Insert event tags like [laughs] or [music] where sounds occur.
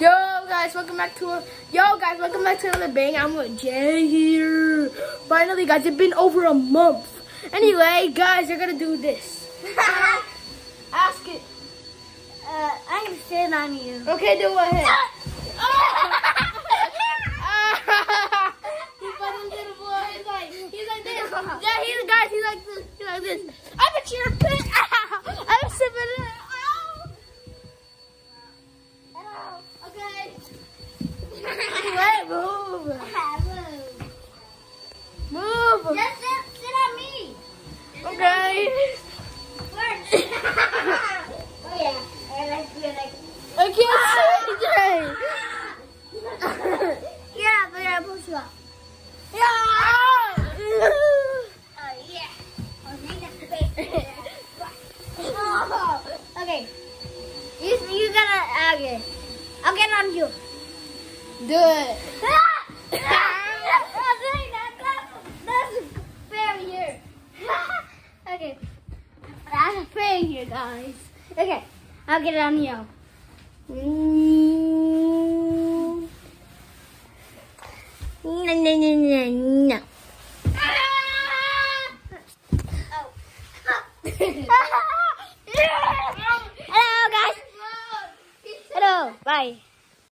Yo guys, welcome back to a, yo guys, welcome back to another bang. I'm with Jay here. Finally, guys, it's been over a month. Anyway, guys, you're gonna do this. [laughs] Ask it. Uh, I'm gonna sit on you. Okay, do it. [laughs] [laughs] he funny little boy. He's like, he's like this. Yeah, he's guys. He's like this. He's like this. I'm a cheer pit. I'm sipping it. Ow. Okay. Move. Move. Just sit, sit on me. Okay. First. oh yeah. I feel like. I can't ah! say [laughs] Yeah, but I push you up. Yeah. Oh yeah. Oh, oh, [laughs] okay. You you gotta okay. I'll get on you. Do it. [laughs] okay. That's fair here, guys. Okay. I'll get it on you. No, no, no, no, no. Hello, guys. Hello. Bye.